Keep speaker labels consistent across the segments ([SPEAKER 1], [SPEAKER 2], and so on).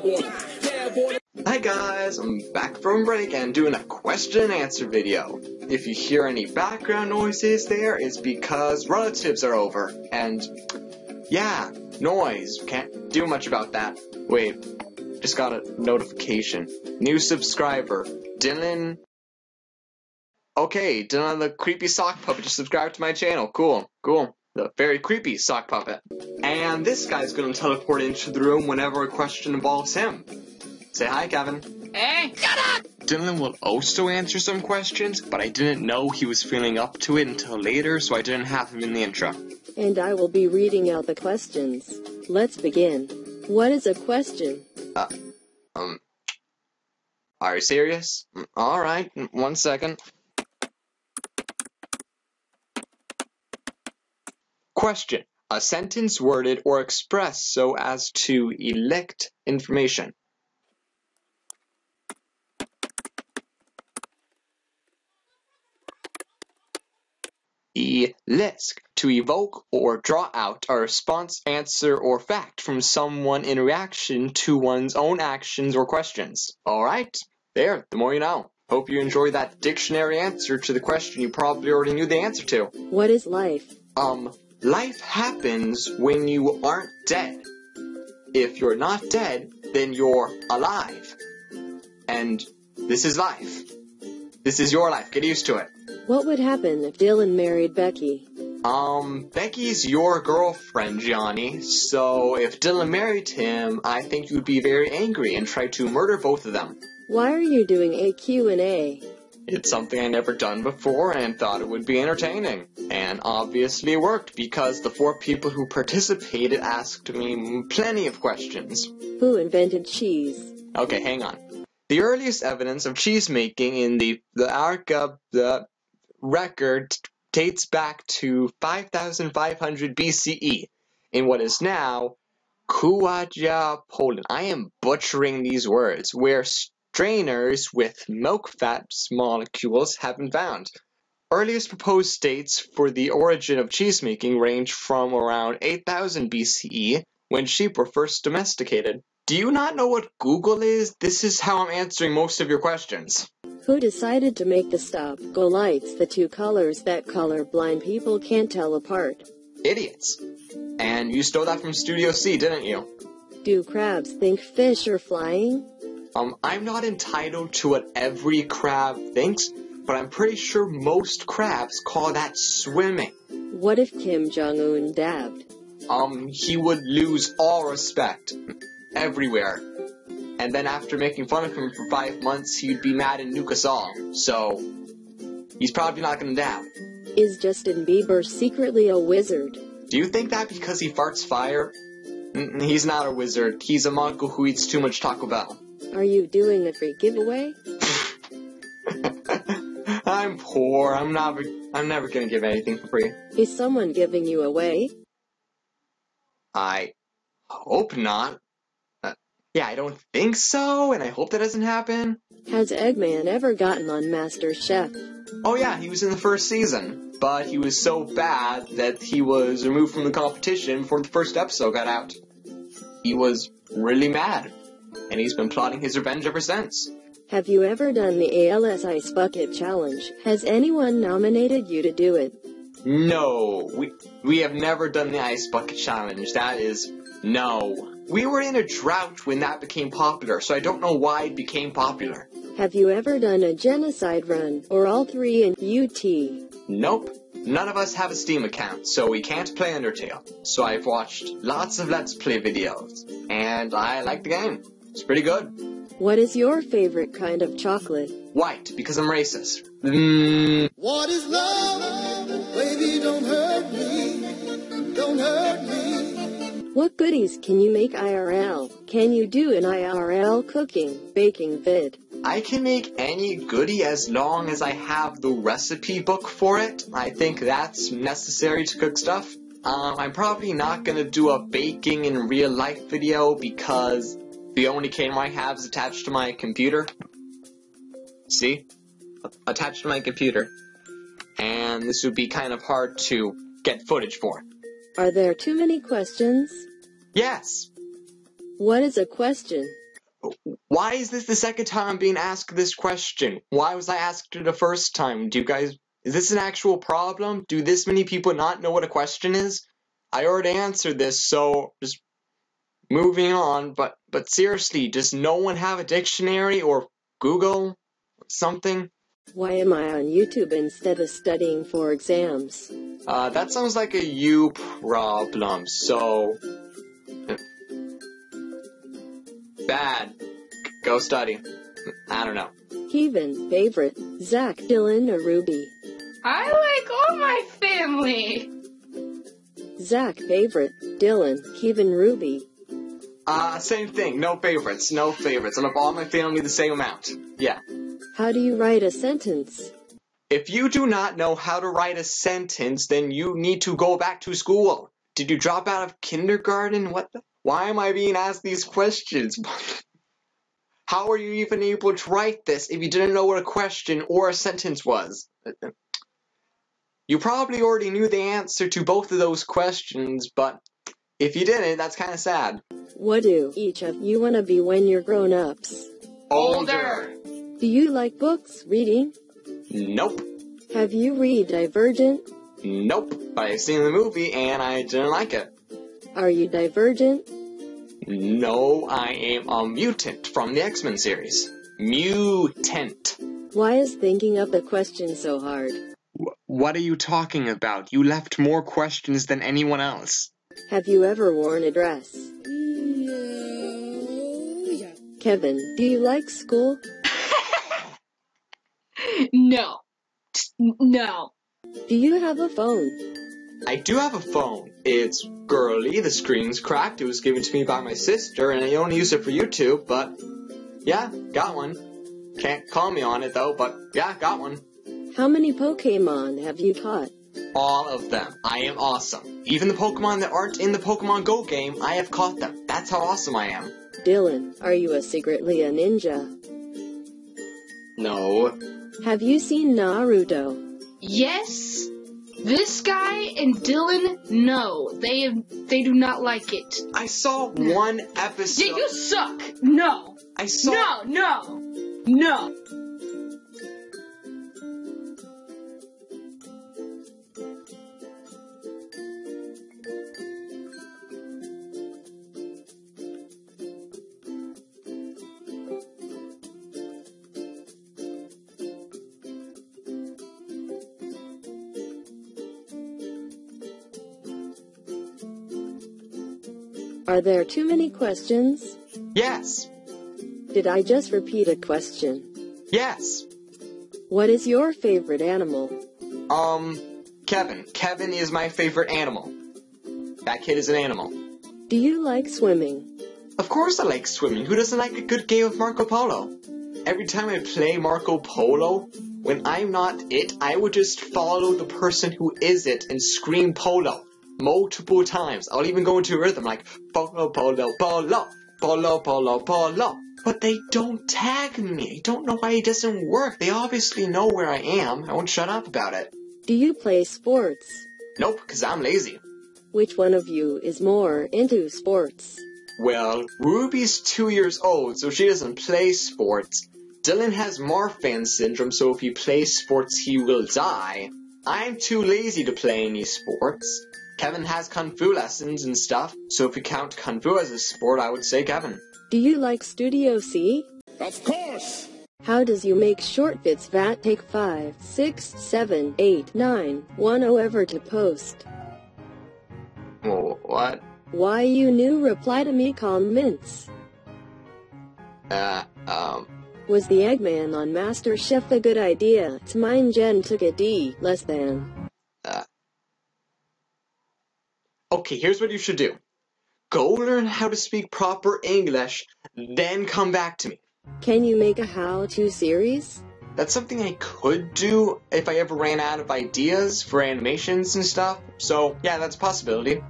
[SPEAKER 1] Hi guys, I'm back from break and doing a question and answer video. If you hear any background noises there, it's because relatives are over. And yeah, noise. Can't do much about that. Wait, just got a notification. New subscriber, Dylan. Okay, Dylan the creepy sock puppet just subscribed to my channel. Cool, cool. The very creepy sock puppet. And this guy's gonna teleport into the room whenever a question involves him. Say hi, Kevin.
[SPEAKER 2] Hey, Shut up!
[SPEAKER 1] Dylan will also answer some questions, but I didn't know he was feeling up to it until later, so I didn't have him in the intro.
[SPEAKER 3] And I will be reading out the questions. Let's begin. What is a question?
[SPEAKER 1] Uh, Um, are you serious? Mm, All right, mm, one second. Question. A sentence worded or expressed so as to elect information. Elisk. To evoke or draw out a response, answer, or fact from someone in reaction to one's own actions or questions. Alright, there, the more you know. Hope you enjoy that dictionary answer to the question you probably already knew the answer to.
[SPEAKER 3] What is life?
[SPEAKER 1] Um, life happens when you aren't dead. If you're not dead, then you're alive. And this is life. This is your life. Get used to it.
[SPEAKER 3] What would happen if Dylan married Becky?
[SPEAKER 1] Um, Becky's your girlfriend, Johnny. So if Dylan married him, I think you'd be very angry and try to murder both of them.
[SPEAKER 3] Why are you doing a Q&A?
[SPEAKER 1] It's something I never done before and thought it would be entertaining. And obviously it worked because the four people who participated asked me plenty of questions.
[SPEAKER 3] Who invented cheese?
[SPEAKER 1] Okay, hang on. The earliest evidence of cheese making in the the Ark of the record dates back to 5500 BCE in what is now Kuwaja, Poland. I am butchering these words, where strainers with milk fat molecules have been found. Earliest proposed dates for the origin of cheesemaking range from around 8000 BCE when sheep were first domesticated. Do you not know what Google is? This is how I'm answering most of your questions.
[SPEAKER 3] Who decided to make the stop go lights the two colors that color blind people can't tell apart?
[SPEAKER 1] Idiots. And you stole that from Studio C, didn't you?
[SPEAKER 3] Do crabs think fish are flying?
[SPEAKER 1] Um, I'm not entitled to what every crab thinks, but I'm pretty sure most crabs call that swimming.
[SPEAKER 3] What if Kim Jong-un dabbed?
[SPEAKER 1] Um, he would lose all respect everywhere. And then after making fun of him for five months, he'd be mad and nuke us all. So, he's probably not gonna dab.
[SPEAKER 3] Is Justin Bieber secretly a wizard?
[SPEAKER 1] Do you think that because he farts fire? Mm, He's not a wizard. He's a monk who eats too much Taco Bell.
[SPEAKER 3] Are you doing a free giveaway?
[SPEAKER 1] I'm poor. I'm not. I'm never gonna give anything for free.
[SPEAKER 3] Is someone giving you away?
[SPEAKER 1] I hope not. Uh, yeah, I don't think so, and I hope that doesn't happen.
[SPEAKER 3] Has Eggman ever gotten on Master Chef?
[SPEAKER 1] Oh yeah, he was in the first season, but he was so bad that he was removed from the competition before the first episode got out. He was really mad, and he's been plotting his revenge ever since.
[SPEAKER 3] Have you ever done the ALS Ice Bucket Challenge? Has anyone nominated you to do it?
[SPEAKER 1] No, we we have never done the ice bucket challenge. That is no. We were in a drought when that became popular, so I don't know why it became popular.
[SPEAKER 3] Have you ever done a genocide run, or all three in UT?
[SPEAKER 1] Nope. None of us have a Steam account, so we can't play Undertale. So I've watched lots of Let's Play videos, and I like the game. It's pretty good.
[SPEAKER 3] What is your favorite kind of chocolate?
[SPEAKER 1] White, because I'm racist. Mm,
[SPEAKER 4] What is love? Baby, don't hurt me. Don't hurt me.
[SPEAKER 3] What goodies can you make IRL? Can you do an IRL cooking, baking vid?
[SPEAKER 1] I can make any goodie as long as I have the recipe book for it. I think that's necessary to cook stuff. Um, I'm probably not gonna do a baking in real life video because the only camera I have is attached to my computer. See? Attached to my computer. And this would be kind of hard to get footage for.
[SPEAKER 3] Are there too many questions?
[SPEAKER 1] Yes!
[SPEAKER 3] What is a question?
[SPEAKER 1] Why is this the second time I'm being asked this question? Why was I asked it the first time? Do you guys, is this an actual problem? Do this many people not know what a question is? I already answered this, so just moving on, but, but seriously, does no one have a dictionary or Google something?
[SPEAKER 3] Why am I on YouTube instead of studying for exams?
[SPEAKER 1] Uh, that sounds like a you problem, so. Bad. Go study. I don't know.
[SPEAKER 3] Kevin, favorite, Zach, Dylan, or Ruby?
[SPEAKER 2] I like all my family.
[SPEAKER 3] Zach, favorite, Dylan, Kevin, Ruby.
[SPEAKER 1] Uh, same thing. No favorites. No favorites. I love all my family the same amount. Yeah.
[SPEAKER 3] How do you write a sentence?
[SPEAKER 1] If you do not know how to write a sentence, then you need to go back to school. Did you drop out of kindergarten? What the? Why am I being asked these questions? How are you even able to write this if you didn't know what a question or a sentence was? You probably already knew the answer to both of those questions, but if you didn't, that's kind of sad.
[SPEAKER 3] What do each of you want to be when you're grown ups?
[SPEAKER 2] Older.
[SPEAKER 3] Do you like books, reading?
[SPEAKER 1] Nope.
[SPEAKER 3] Have you read Divergent?
[SPEAKER 1] Nope. But I've seen the movie and I didn't like it.
[SPEAKER 3] Are you divergent?
[SPEAKER 1] No, I am a mutant from the X-Men series. Mutant.
[SPEAKER 3] Why is thinking up the question so hard?
[SPEAKER 1] What are you talking about? You left more questions than anyone else.
[SPEAKER 3] Have you ever worn a dress?
[SPEAKER 4] No, yeah.
[SPEAKER 3] Kevin, do you like school?
[SPEAKER 2] No. No.
[SPEAKER 3] Do you have a phone?
[SPEAKER 1] I do have a phone. It's girly, the screen's cracked, it was given to me by my sister, and I only use it for YouTube, but yeah, got one. Can't call me on it though, but yeah, got one.
[SPEAKER 3] How many Pokemon have you caught?
[SPEAKER 1] All of them. I am awesome. Even the Pokemon that aren't in the Pokemon Go game, I have caught them. That's how awesome I am.
[SPEAKER 3] Dylan, are you a secretly a ninja?
[SPEAKER 1] No.
[SPEAKER 3] Have you seen Naruto?
[SPEAKER 2] Yes. This guy and Dylan, no. They have, they do not like it.
[SPEAKER 1] I saw one episode.
[SPEAKER 2] Yeah, you suck. No.
[SPEAKER 1] I saw.
[SPEAKER 2] No, no. No.
[SPEAKER 3] Are there too many questions?
[SPEAKER 1] Yes.
[SPEAKER 3] Did I just repeat a question?
[SPEAKER 1] Yes.
[SPEAKER 3] What is your favorite animal?
[SPEAKER 1] Um, Kevin. Kevin is my favorite animal. That kid is an animal.
[SPEAKER 3] Do you like swimming?
[SPEAKER 1] Of course I like swimming. Who doesn't like a good game of Marco Polo? Every time I play Marco Polo, when I'm not it, I would just follow the person who is it and scream polo multiple times. I'll even go into a rhythm like polo, polo, polo, polo, polo, polo. But they don't tag me. I don't know why it doesn't work. They obviously know where I am. I won't shut up about it.
[SPEAKER 3] Do you play sports?
[SPEAKER 1] Nope, cause I'm lazy.
[SPEAKER 3] Which one of you is more into sports?
[SPEAKER 1] Well, Ruby's two years old, so she doesn't play sports. Dylan has Marfan syndrome, so if he plays sports, he will die. I'm too lazy to play any sports. Kevin has Kung Fu lessons and stuff, so if you count Kung Fu as a sport, I would say Kevin.
[SPEAKER 3] Do you like Studio C?
[SPEAKER 4] Of course.
[SPEAKER 3] How does you make short fits that take 5, 6, 7, 8, 9, 1 however to post?
[SPEAKER 1] Oh, what?
[SPEAKER 3] Why you new reply to me comments?
[SPEAKER 1] Uh, um,
[SPEAKER 3] Was the Eggman on MasterChef a good idea? It's mine Jen took a D, less than.
[SPEAKER 1] Okay, here's what you should do. Go learn how to speak proper English, then come back to me.
[SPEAKER 3] Can you make a how-to series?
[SPEAKER 1] That's something I could do if I ever ran out of ideas for animations and stuff. So, yeah, that's a possibility.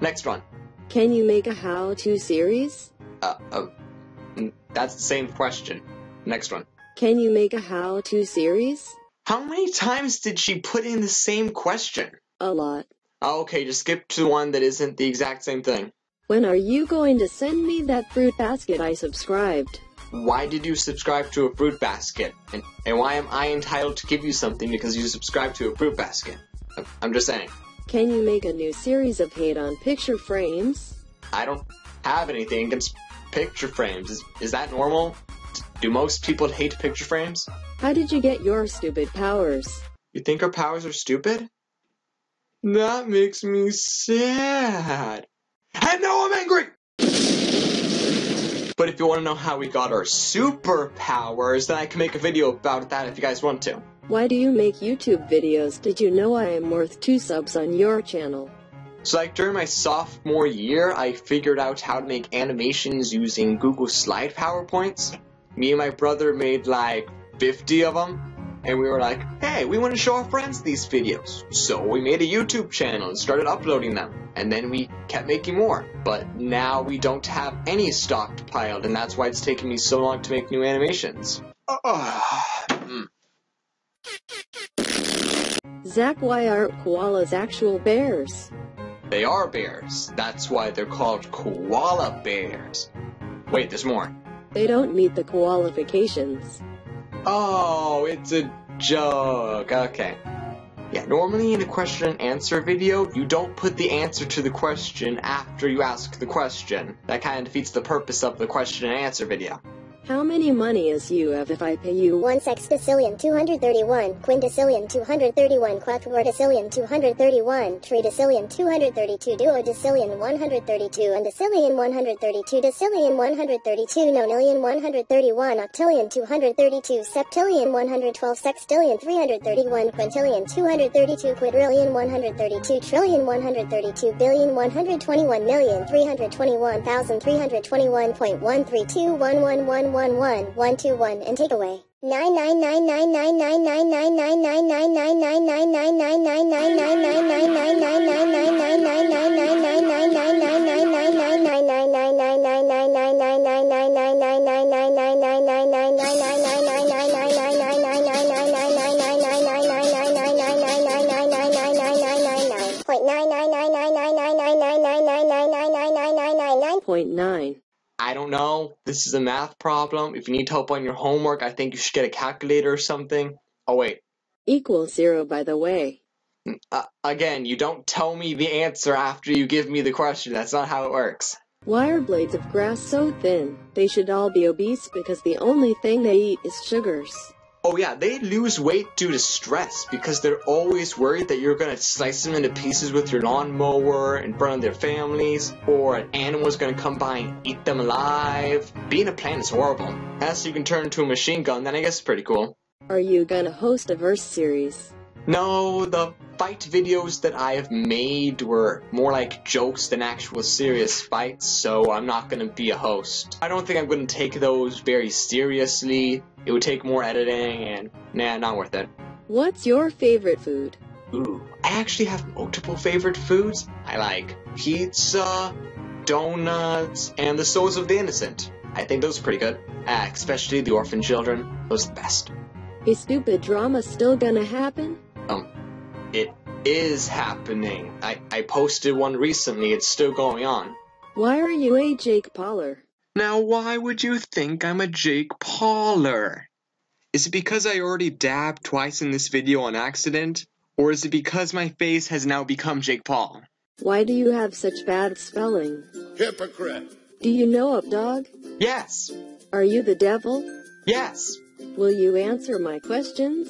[SPEAKER 1] Next one.
[SPEAKER 3] Can you make a how-to series?
[SPEAKER 1] Uh, uh, that's the same question. Next one.
[SPEAKER 3] Can you make a how-to series?
[SPEAKER 1] How many times did she put in the same question?
[SPEAKER 3] A lot.
[SPEAKER 1] Oh, okay, just skip to one that isn't the exact same thing.
[SPEAKER 3] When are you going to send me that fruit basket I subscribed?
[SPEAKER 1] Why did you subscribe to a fruit basket? And, and why am I entitled to give you something because you subscribe to a fruit basket? I'm- I'm just saying.
[SPEAKER 3] Can you make a new series of hate on picture frames?
[SPEAKER 1] I don't have anything against picture frames. Is, is that normal? Do most people hate picture frames?
[SPEAKER 3] How did you get your stupid powers?
[SPEAKER 1] You think our powers are stupid? That makes me sad. And now I'm angry! But if you want to know how we got our superpowers, then I can make a video about that if you guys want to.
[SPEAKER 3] Why do you make YouTube videos? Did you know I am worth two subs on your channel?
[SPEAKER 1] So like during my sophomore year, I figured out how to make animations using Google Slide PowerPoints. Me and my brother made like 50 of them. And we were like, hey, we want to show our friends these videos. So we made a YouTube channel and started uploading them. And then we kept making more. But now we don't have any stockpiled, and that's why it's taken me so long to make new animations. Mm.
[SPEAKER 3] Zach, why aren't koalas actual bears?
[SPEAKER 1] They are bears. That's why they're called koala bears. Wait, there's more.
[SPEAKER 3] They don't meet the qualifications.
[SPEAKER 1] Oh, it's a joke. Okay. Yeah, normally in a question and answer video, you don't put the answer to the question after you ask the question. That kind of defeats the purpose of the question and answer video.
[SPEAKER 3] How many money is you have if I pay you?
[SPEAKER 5] 1 sextillion 231, quintillion 231, quadrillion 231, trillion 232, duodecillion 132, undecillion 132, decillion 132, nonillion 131, octillion 232, septillion 112, sextillion 331, quintillion 232, quadrillion 132, trillion 132, billion 121 million 321,321.1321111 1111121 and take away
[SPEAKER 3] 99.9999999999999999999999999999999999999999999999999999999999999999999999999999999999999999999999999999999999999999999999999999999999999999999999999999999999999999999999999999999999999999999999999999999999999999999999999999999999999999999999999999999999999999999999999999999999999999999999999999999999999999999999999999999999999999999999999999999999999999999999999999999999999999999999999999999999999999999999999999999999999999999999999999999999999999999999999999999999999999999999999999999999999999999999999999999999999999999999999999999999999999999999999999999999999999999999999999999999999999999999999999999999999999999999999999999999999999999999999999999999999999999999999999999999999999999999999999999999999999999999999999999999999999999999999999999999999999999
[SPEAKER 1] I don't know. This is a math problem. If you need help on your homework, I think you should get a calculator or something. Oh, wait.
[SPEAKER 3] Equals zero, by the way.
[SPEAKER 1] Uh, again, you don't tell me the answer after you give me the question. That's not how it works.
[SPEAKER 3] Why are blades of grass so thin? They should all be obese because the only thing they eat is sugars.
[SPEAKER 1] Oh yeah, they lose weight due to stress because they're always worried that you're gonna slice them into pieces with your lawnmower in front of their families, or an animal's gonna come by and eat them alive. Being a plant is horrible. Unless you can turn into a machine gun, then I guess it's pretty cool.
[SPEAKER 3] Are you gonna host a verse series?
[SPEAKER 1] No, the fight videos that I have made were more like jokes than actual serious fights, so I'm not gonna be a host. I don't think I'm gonna take those very seriously. It would take more editing, and nah, not worth it.
[SPEAKER 3] What's your favorite food?
[SPEAKER 1] Ooh, I actually have multiple favorite foods. I like pizza, donuts, and the souls of the innocent. I think those are pretty good. Uh, especially the orphan children. Those are the best.
[SPEAKER 3] Is stupid drama still gonna happen?
[SPEAKER 1] Um, it is happening. I, I posted one recently. It's still going on.
[SPEAKER 3] Why are you a Jake Pauler?
[SPEAKER 1] Now, why would you think I'm a Jake Pauler? Is it because I already dabbed twice in this video on accident? Or is it because my face has now become Jake Paul?
[SPEAKER 3] Why do you have such bad spelling?
[SPEAKER 4] Hypocrite.
[SPEAKER 3] Do you know up dog?
[SPEAKER 1] Yes!
[SPEAKER 3] Are you the devil?
[SPEAKER 1] Yes!
[SPEAKER 3] Will you answer my questions?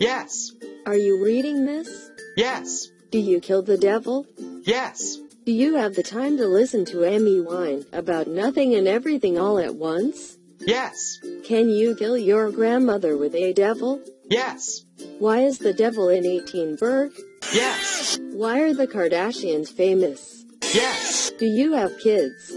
[SPEAKER 1] Yes!
[SPEAKER 3] Are you reading this?
[SPEAKER 1] Yes!
[SPEAKER 3] Do you kill the devil?
[SPEAKER 1] Yes!
[SPEAKER 3] Do you have the time to listen to Emmy whine about nothing and everything all at once?
[SPEAKER 1] Yes!
[SPEAKER 3] Can you kill your grandmother with a devil?
[SPEAKER 1] Yes!
[SPEAKER 3] Why is the devil in 18 Berg?
[SPEAKER 1] Yes!
[SPEAKER 3] Why are the Kardashians famous?
[SPEAKER 1] Yes!
[SPEAKER 3] Do you have kids?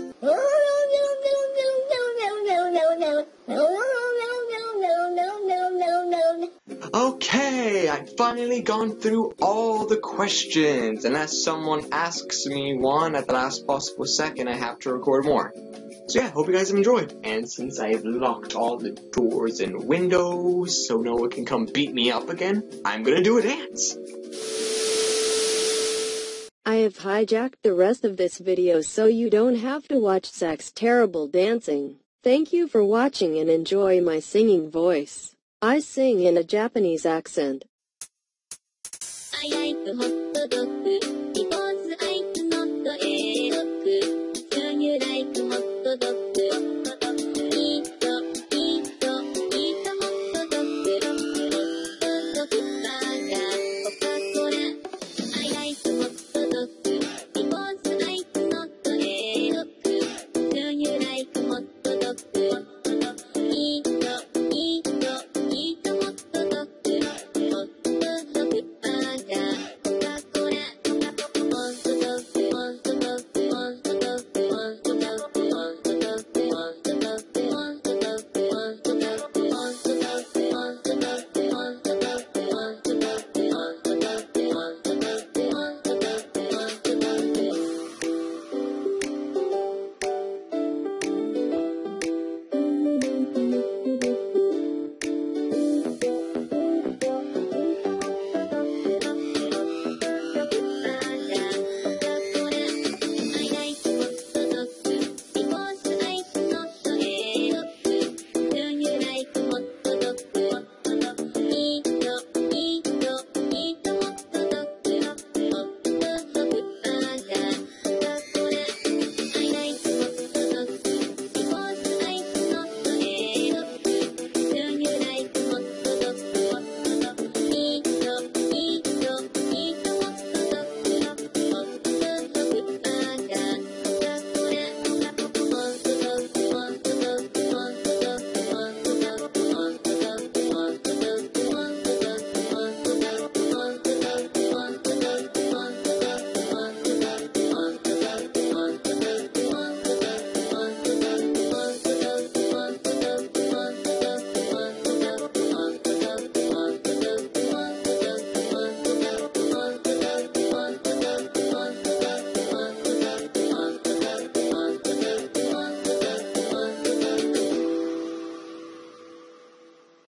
[SPEAKER 1] Okay, I've finally gone through all the questions, unless someone asks me one at the last possible second, I have to record more. So yeah, hope you guys have enjoyed. And since I've locked all the doors and windows so no one can come beat me up again, I'm gonna do a dance.
[SPEAKER 3] I have hijacked the rest of this video so you don't have to watch Zach's terrible dancing. Thank you for watching and enjoy my singing voice. I sing in a Japanese accent.
[SPEAKER 6] I like hot dog.